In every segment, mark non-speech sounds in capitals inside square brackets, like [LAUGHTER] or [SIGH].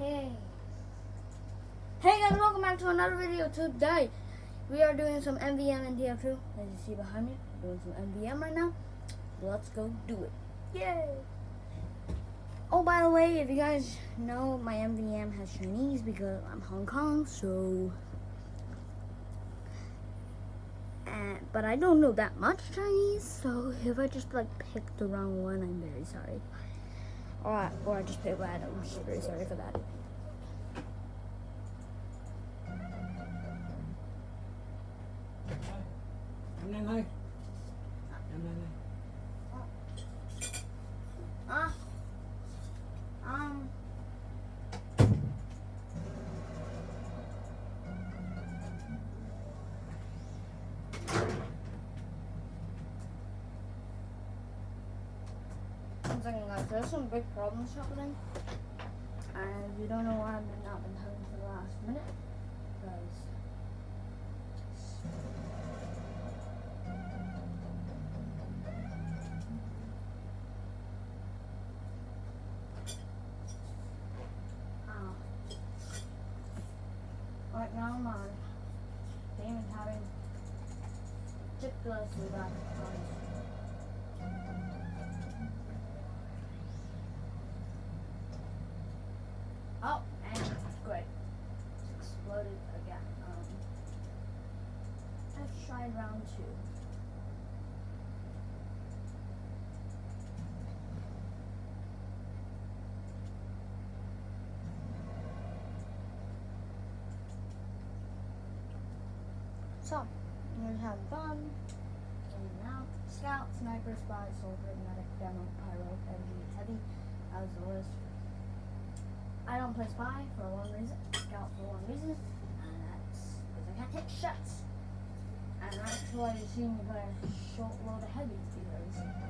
Hey. Hey guys, welcome back to another video. Today, we are doing some MVM and TF2. As you see behind me, doing some MVM right now. Let's go do it. Yay! Oh, by the way, if you guys know, my MVM has Chinese because I'm Hong Kong, so... And, but I don't know that much Chinese, so [LAUGHS] if I just like picked the wrong one, I'm very sorry. I, or I just picked bad, I'm just very sorry for that. Lên One second, guys. There's some big problems happening, and you don't know why I've not been home for the last minute, try round two. So, just having fun. In and out. Scout, sniper, spy, soldier, medic, demo, pyro, MG, heavy, list. I don't play spy for one reason, scout for one reason, and that's because I can't take shots. And that's why you see me a short load of heavy because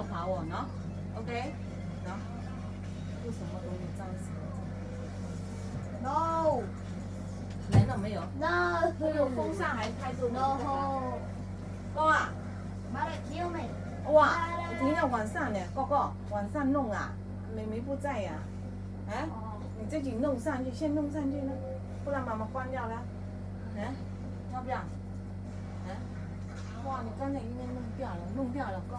都有在跑跑哦，喏，OK，喏，这什么东西脏死了？No! 来了没有？No! 这个风扇还开着呢。No! 哥啊，About to kill me. 哇，停到晚上呢，哥哥，晚上弄啊，妹妹不在呀、啊，啊，Oh. 你自己弄上去，先弄上去呢，不然妈妈关掉了，啊，要不要？啊，哇，你刚才应该弄掉了，弄掉了，哥，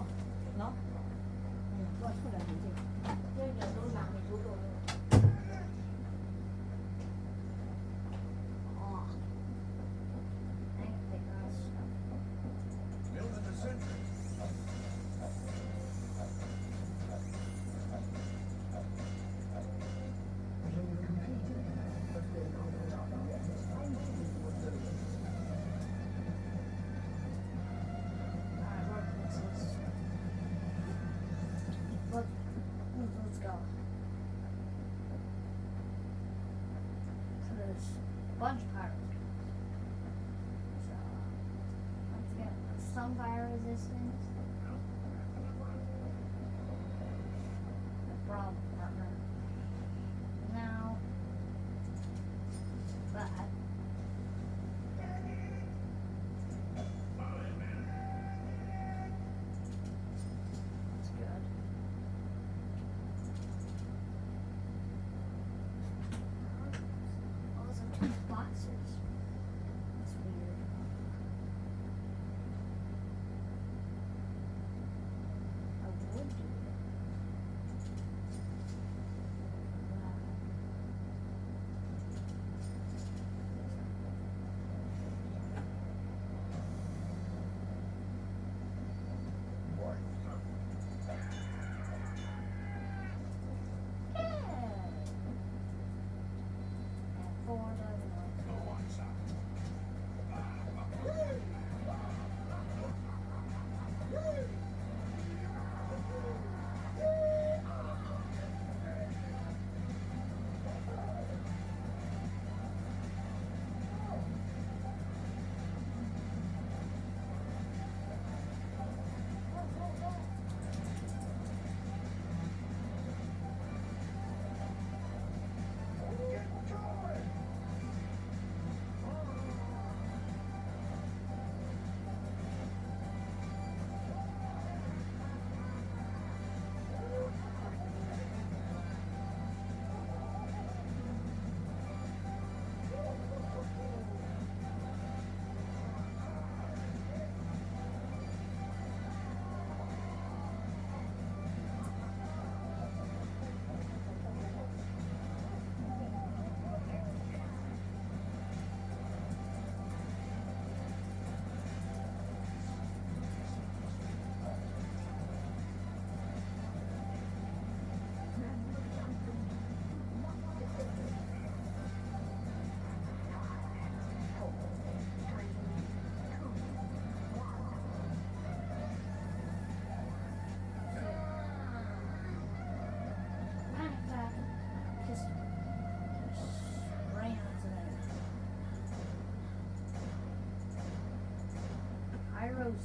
Velcro's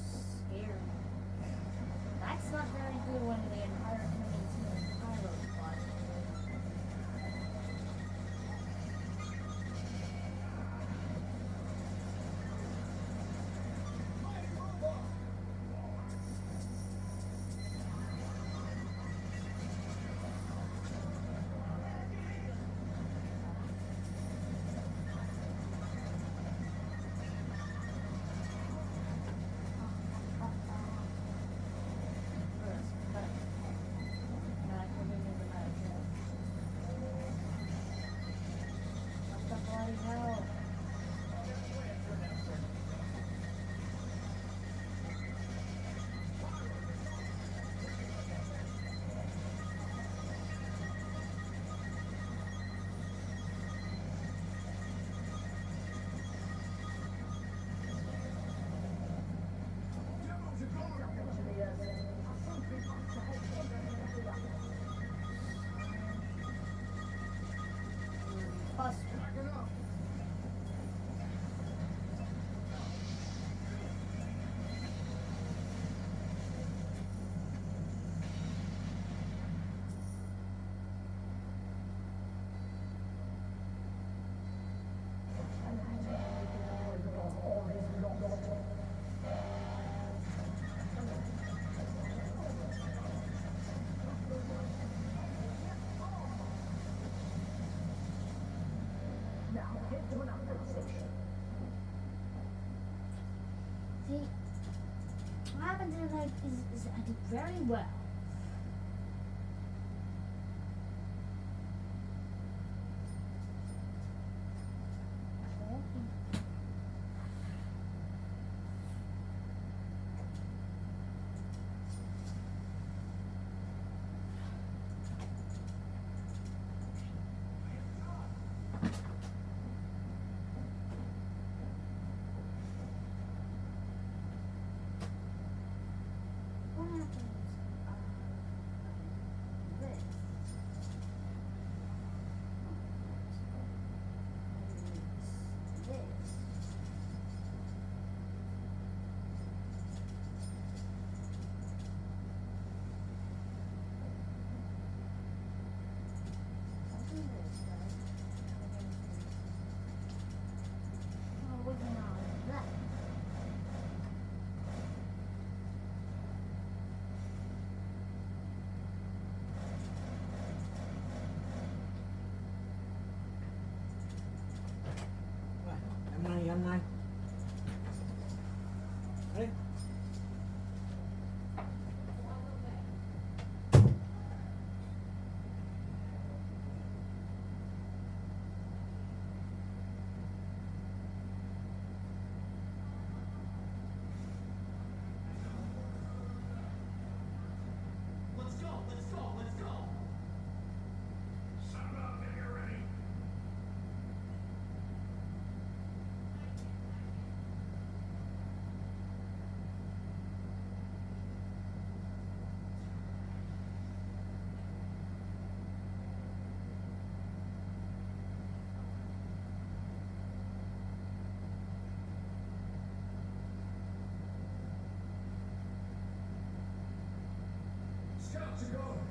scary. That's not very good when they and like, is, is very well. to go.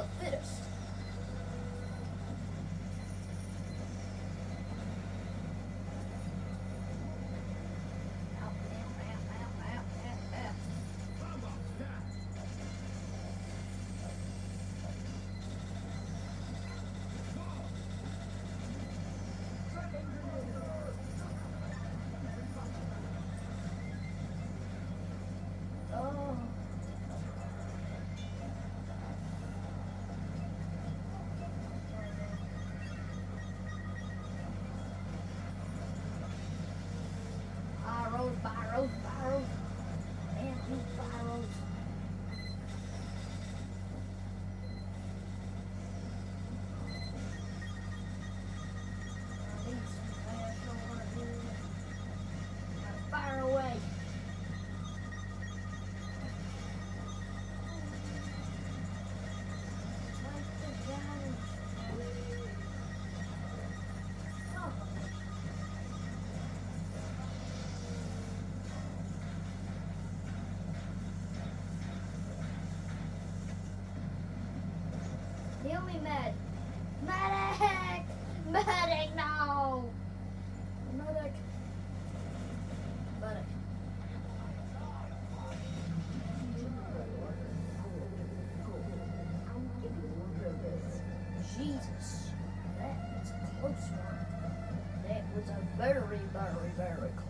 the fish. Heal me, med. Medic! Medic, no! Medic. Medic. Jesus. That was a close one. That was a very, very, very close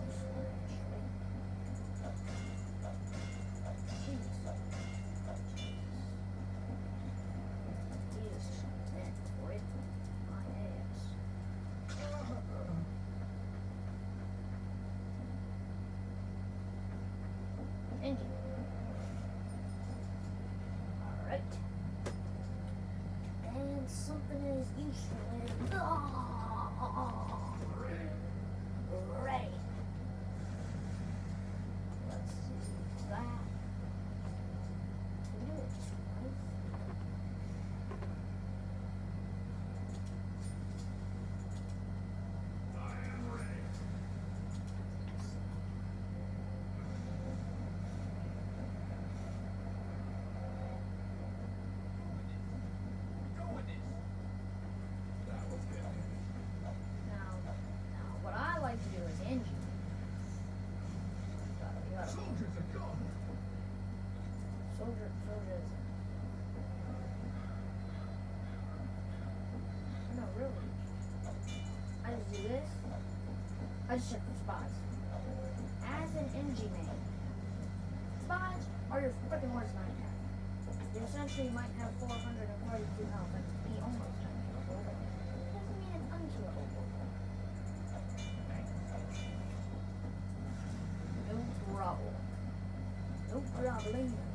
No problem. I'm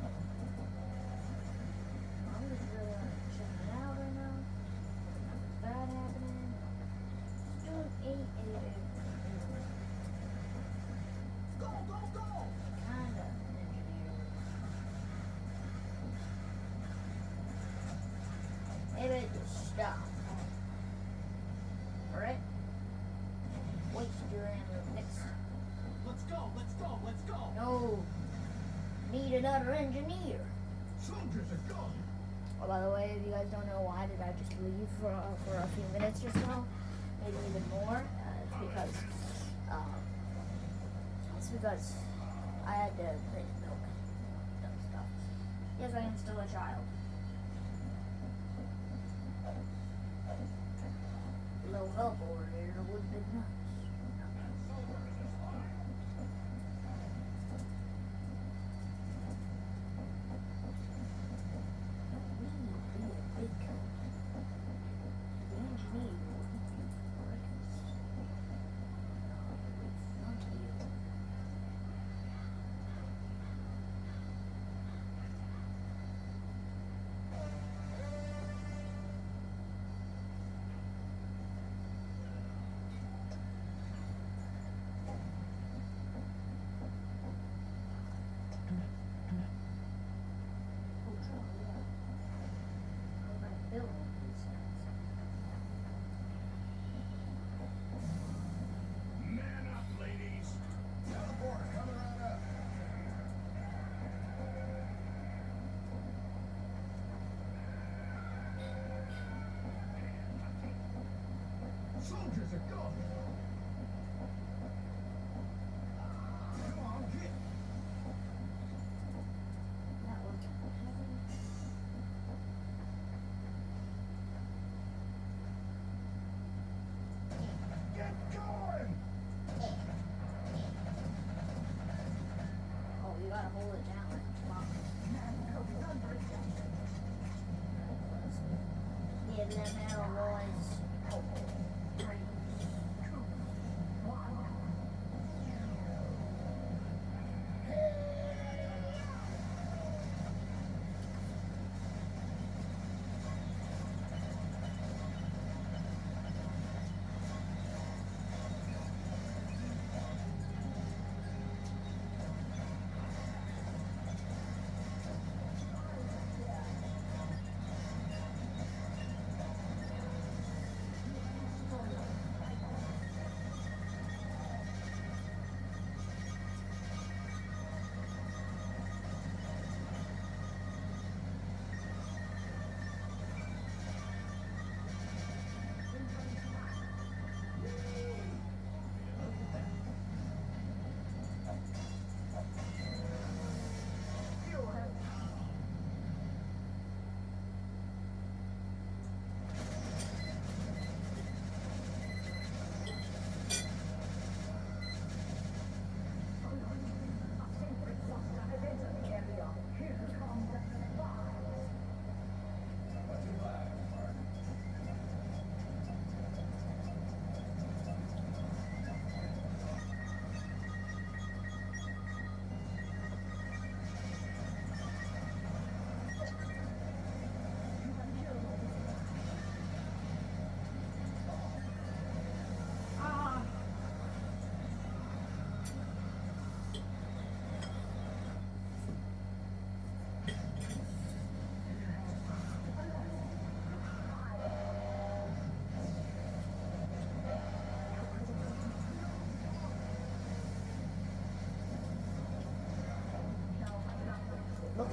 another engineer. Soldiers are gone! Oh, by the way, if you guys don't know why did I just leave for, uh, for a few minutes or so, maybe even more, uh, it's because, um, it's because I had to drink milk, dumb stuff. Yes, I am still a child. A little help over here would have been nice. Man up, ladies! Teleport coming right up! Soldiers are gone! Come on, get! Get going! Hold it down. Yeah, boys.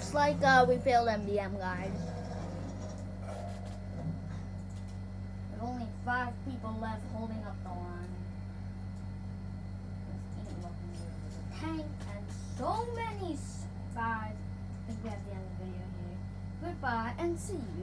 Looks like uh, we failed MVM, guys. With only five people left holding up the line. Tank and so many spies. I think we have the end of the video here. Goodbye and see you